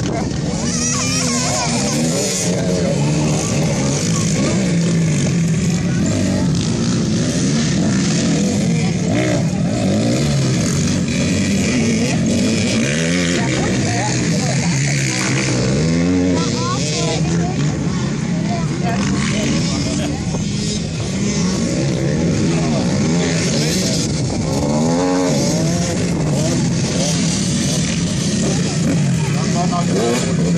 Bro. Thank